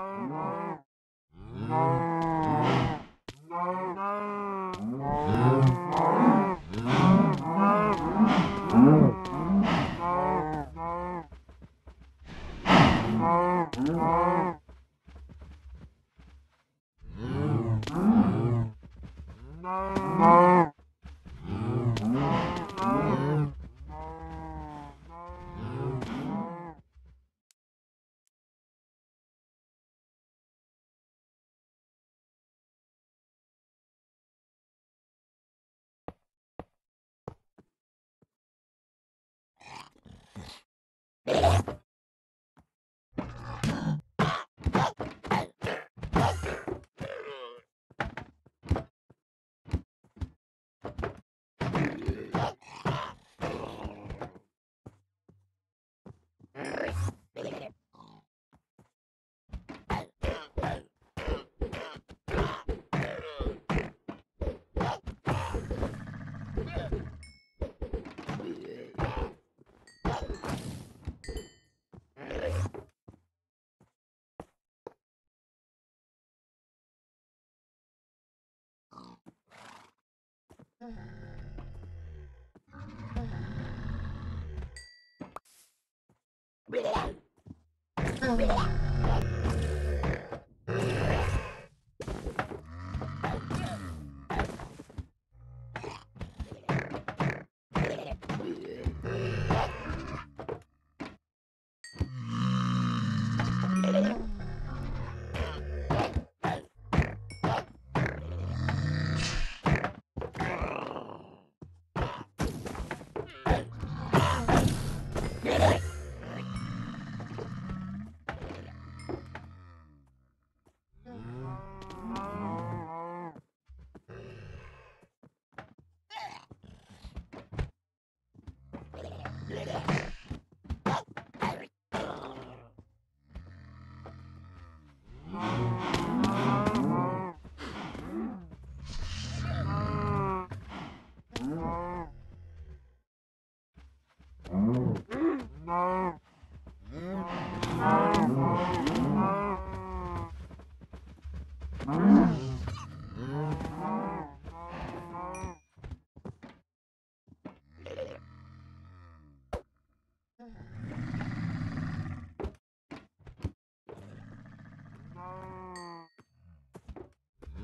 No. Yeah. Blah!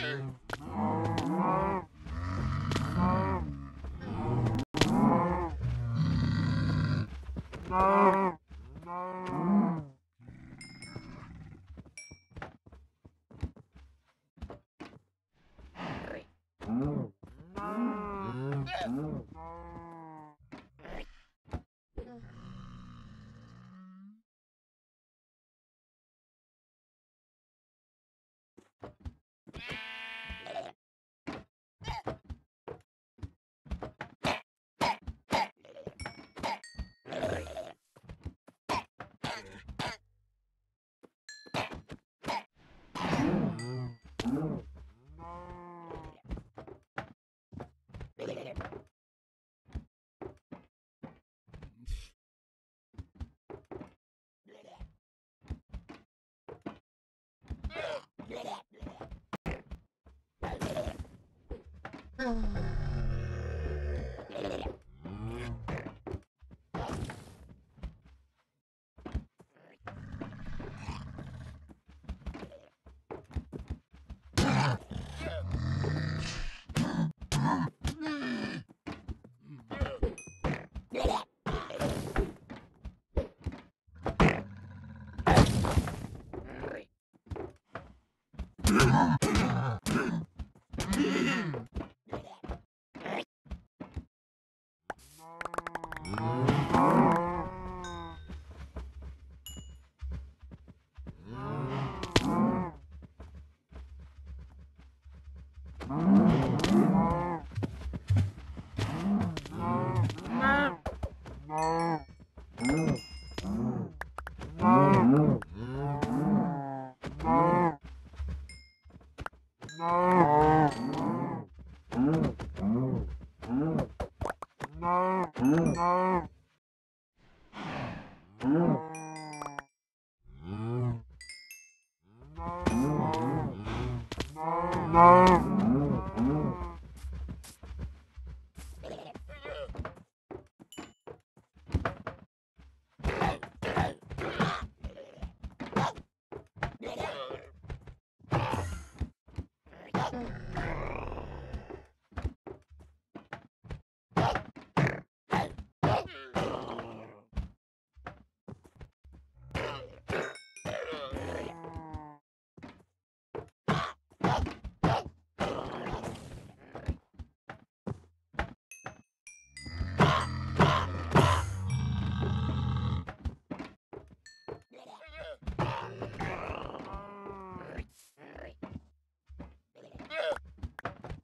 Mm. Oh. No.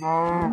No.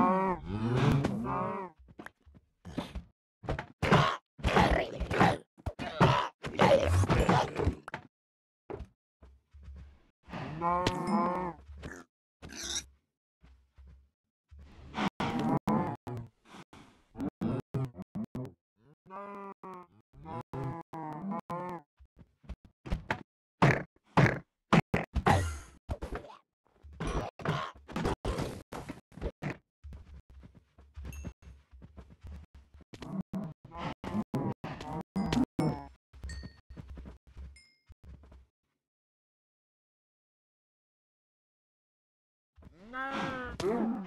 Mm-hmm. no.